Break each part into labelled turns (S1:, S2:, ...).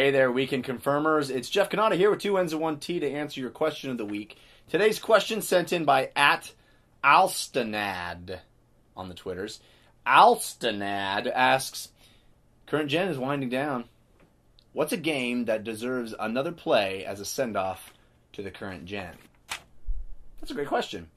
S1: Hey there, weekend confirmers. It's Jeff Cannata here with two N's and one T to answer your question of the week. Today's question sent in by at Alstanad on the Twitters. Alstanad asks, current gen is winding down. What's a game that deserves another play as a send off to the current gen? That's a great question.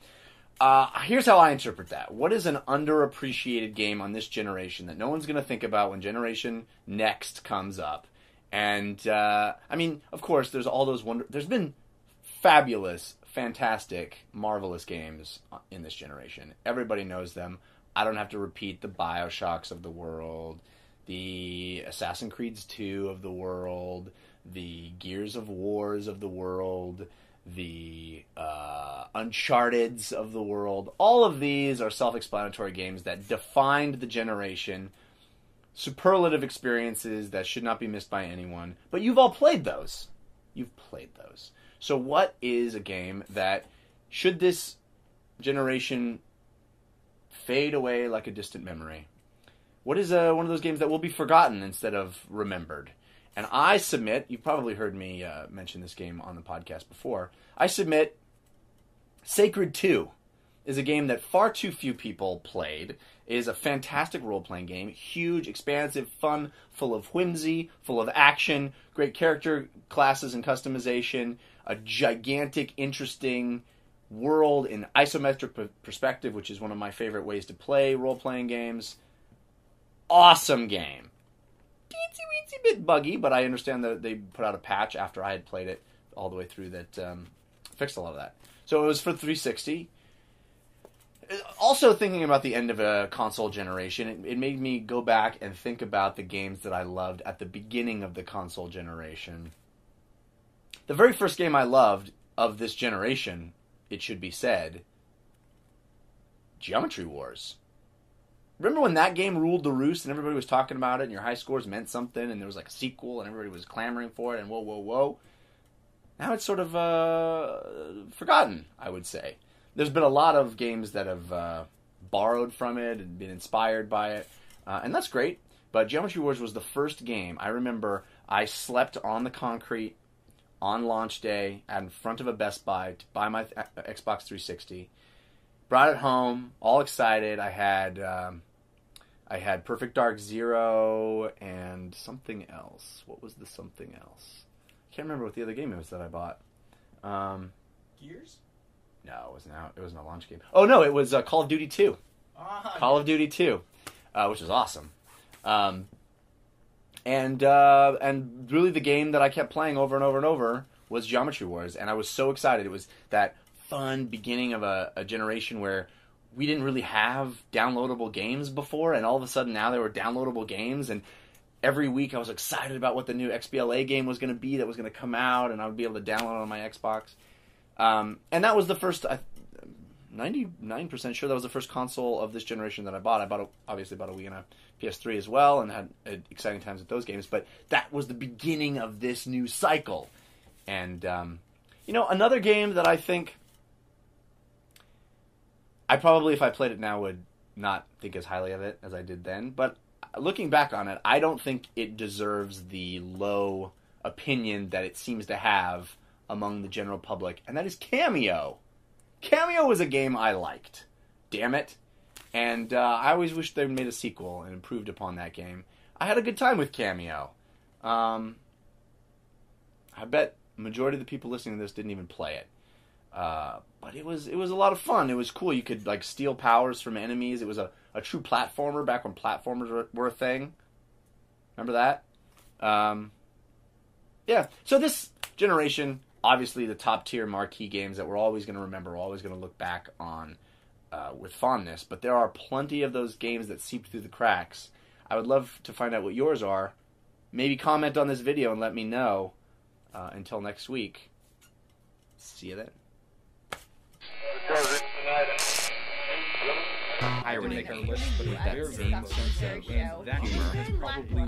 S1: Uh, here's how I interpret that. What is an underappreciated game on this generation that no one's going to think about when Generation Next comes up? And uh, I mean, of course, there's all those wonder. There's been fabulous, fantastic, marvelous games in this generation. Everybody knows them. I don't have to repeat the Bioshocks of the world, the Assassin's Creeds 2 of the world, the Gears of Wars of the world, the uh, Uncharted's of the world. All of these are self explanatory games that defined the generation. Superlative experiences that should not be missed by anyone. But you've all played those. You've played those. So, what is a game that, should this generation fade away like a distant memory, what is uh, one of those games that will be forgotten instead of remembered? And I submit, you've probably heard me uh, mention this game on the podcast before. I submit Sacred 2 is a game that far too few people played. It is a fantastic role playing game, huge, expansive, fun, full of whimsy, full of action, great character classes and customization, a gigantic, interesting world in isometric perspective, which is one of my favorite ways to play role playing games. Awesome game teensy weensy bit buggy, but I understand that they put out a patch after I had played it all the way through that um, fixed a lot of that. So it was for 360. Also, thinking about the end of a console generation, it, it made me go back and think about the games that I loved at the beginning of the console generation. The very first game I loved of this generation, it should be said, Geometry Wars. Remember when that game ruled the roost and everybody was talking about it and your high scores meant something and there was like a sequel and everybody was clamoring for it and whoa whoa whoa? Now it's sort of uh, forgotten i would say there's been a lot of games that have uh, borrowed from it and been inspired by it uh, and that's great but geometry wars was the first game i remember i slept on the concrete on launch day in front of a best buy to buy my uh, xbox 360 brought it home, all excited. I had um, I had Perfect Dark Zero and something else. What was the something else? I can't remember what the other game was that I bought. Um,
S2: Gears?
S1: No, it wasn't out. It wasn't a launch game. Oh no, it was uh, Call of Duty Two. Ah, Call of Duty Two, uh, which was awesome. Um, and uh, and really the game that I kept playing over and over and over was Geometry Wars, and I was so excited. It was that fun beginning of a, a generation where we didn't really have downloadable games before, and all of a sudden now there were downloadable games, and every week I was excited about what the new XBLA game was going to be that was going to come out, and I would be able to download on my Xbox. Um, and that was the first, ninety-nine percent sure that was the first console of this generation that I bought. I bought a, obviously bought a Wii and a PS3 as well, and had exciting times with those games. But that was the beginning of this new cycle. And um, you know, another game that I think I probably, if I played it now, would not think as highly of it as I did then. But looking back on it, I don't think it deserves the low opinion that it seems to have among the general public, and that is Kameo. Kameo was a game I liked. Damn it. And uh, I always wish they made a sequel and improved upon that game. I had a good time with Kameo. Um, I bet majority of the people listening to this didn't even play it. Uh, but it was it was a lot of fun. It was cool. You could like steal powers from enemies. It was a, a true platformer back when platformers were, were a thing. Remember that? Um, yeah. So this generation, obviously, the top tier marquee games that we're always going to remember, we're always going to look back on uh, with fondness. But there are plenty of those games that seep through the cracks. I would love to find out what yours are. Maybe comment on this video and let me know. Uh, until next week. See you then.
S3: Irony with that same sense of humor.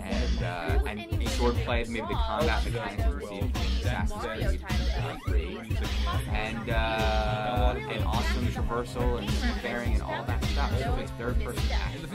S3: And, uh, and swordplay, maybe the combat mechanics received in Assassin's Creed 3, and uh, an awesome traversal and faring and all that stuff. So it's third person action.